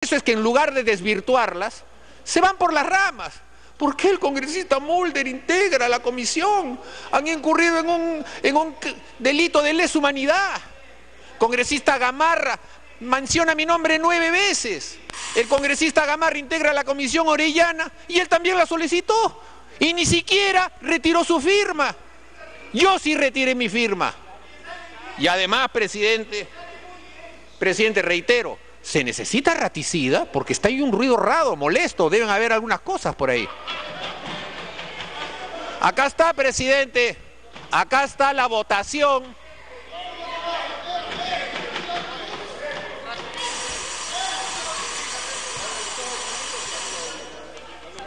eso es que en lugar de desvirtuarlas, se van por las ramas. ¿Por qué el congresista Mulder integra la comisión? Han incurrido en un, en un delito de lesa humanidad. Congresista Gamarra menciona mi nombre nueve veces. El congresista Gamarra integra la comisión Orellana y él también la solicitó. Y ni siquiera retiró su firma. Yo sí retiré mi firma. Y además, presidente, presidente, reitero, se necesita raticida porque está ahí un ruido raro, molesto, deben haber algunas cosas por ahí. Acá está, presidente, acá está la votación.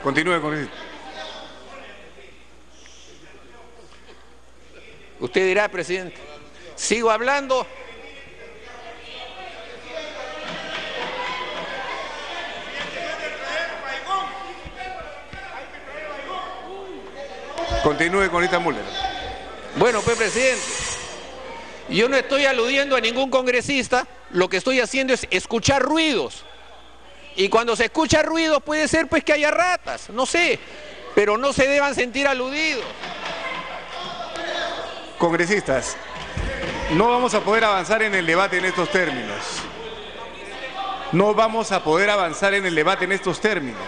Continúe, con Usted dirá, presidente, sigo hablando. Continúe con esta Müller. Bueno, pues presidente, yo no estoy aludiendo a ningún congresista, lo que estoy haciendo es escuchar ruidos. Y cuando se escucha ruidos puede ser pues que haya ratas, no sé, pero no se deban sentir aludidos. Congresistas, no vamos a poder avanzar en el debate en estos términos. No vamos a poder avanzar en el debate en estos términos.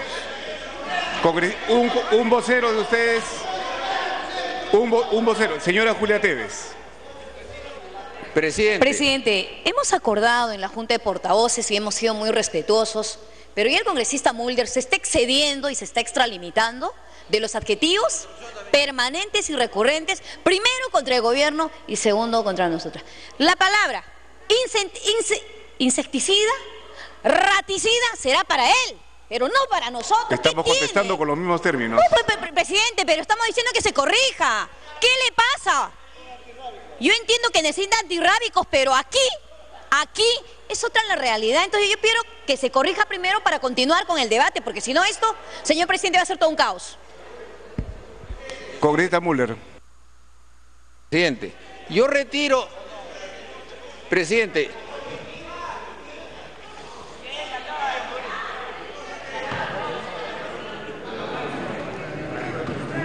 un, un vocero de ustedes un, vocero, señora Julia Tevez. Presidente. Presidente, hemos acordado en la Junta de Portavoces y hemos sido muy respetuosos, pero ya el congresista Mulder se está excediendo y se está extralimitando de los adjetivos permanentes y recurrentes, primero contra el gobierno y segundo contra nosotras. La palabra insecticida, raticida, será para él pero no para nosotros. Estamos contestando con los mismos términos. presidente, pero estamos diciendo que se corrija. ¿Qué le pasa? Yo entiendo que necesita antirrábicos, pero aquí, aquí es otra la realidad. Entonces yo quiero que se corrija primero para continuar con el debate, porque si no esto, señor presidente, va a ser todo un caos. Congresista Müller. Presidente, yo retiro, presidente,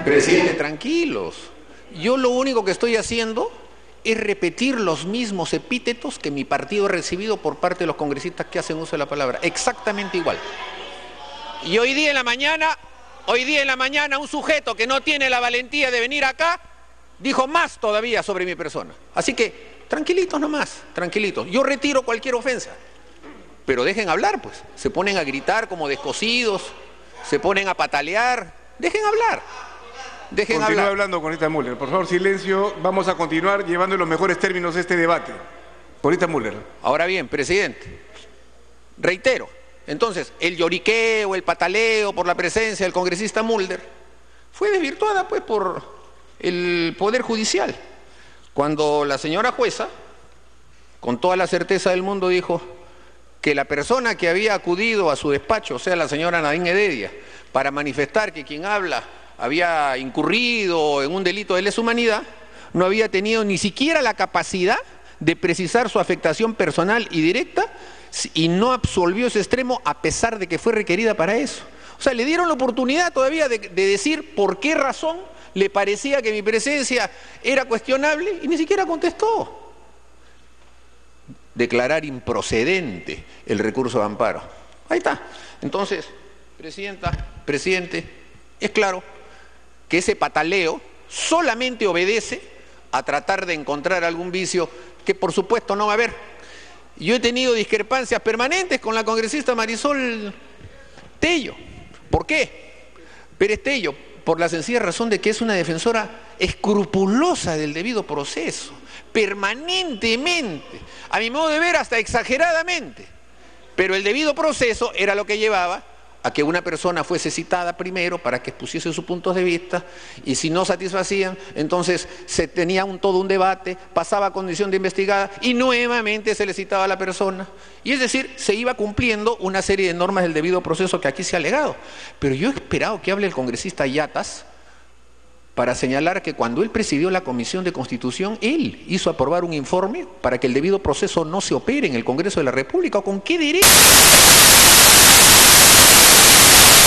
Presidente, tranquilos. Yo lo único que estoy haciendo es repetir los mismos epítetos que mi partido ha recibido por parte de los congresistas que hacen uso de la palabra. Exactamente igual. Y hoy día en la mañana, hoy día en la mañana un sujeto que no tiene la valentía de venir acá dijo más todavía sobre mi persona. Así que tranquilitos nomás, tranquilitos. Yo retiro cualquier ofensa. Pero dejen hablar, pues. Se ponen a gritar como descosidos, se ponen a patalear. Dejen hablar. Dejen Continúe hablando con esta Müller. Por favor, silencio. Vamos a continuar llevando en los mejores términos este debate. Corita Müller. Ahora bien, presidente, reitero, entonces, el lloriqueo, el pataleo por la presencia del congresista Mulder fue desvirtuada pues por el Poder Judicial. Cuando la señora jueza, con toda la certeza del mundo, dijo que la persona que había acudido a su despacho, o sea, la señora Nadine Heredia, para manifestar que quien habla había incurrido en un delito de lesa humanidad, no había tenido ni siquiera la capacidad de precisar su afectación personal y directa y no absolvió ese extremo a pesar de que fue requerida para eso. O sea, le dieron la oportunidad todavía de, decir por qué razón le parecía que mi presencia era cuestionable y ni siquiera contestó. Declarar improcedente el recurso de amparo. Ahí está. Entonces, presidenta, presidente, es claro, que ese pataleo solamente obedece a tratar de encontrar algún vicio que por supuesto no va a haber. Yo he tenido discrepancias permanentes con la congresista Marisol Tello. ¿Por qué? Pérez Tello, por la sencilla razón de que es una defensora escrupulosa del debido proceso, permanentemente, a mi modo de ver hasta exageradamente. Pero el debido proceso era lo que llevaba a que una persona fuese citada primero para que expusiese sus puntos de vista y si no satisfacían, entonces se tenía un, todo un debate, pasaba a condición de investigada y nuevamente se le citaba a la persona. Y es decir, se iba cumpliendo una serie de normas del debido proceso que aquí se ha alegado. Pero yo he esperado que hable el congresista Yatas para señalar que cuando él presidió la Comisión de Constitución, él hizo aprobar un informe para que el debido proceso no se opere en el Congreso de la República. ¿Con qué derecho?